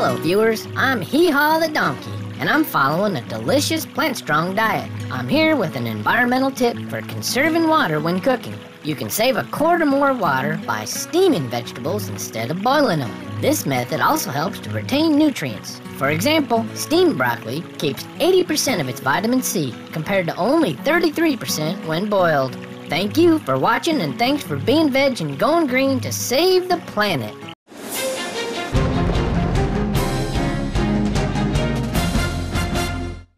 Hello, viewers. I'm Hee Haw the Donkey, and I'm following a delicious plant strong diet. I'm here with an environmental tip for conserving water when cooking. You can save a quart or more water by steaming vegetables instead of boiling them. This method also helps to retain nutrients. For example, steamed broccoli keeps 80% of its vitamin C compared to only 33% when boiled. Thank you for watching and thanks for being veg and going green to save the planet.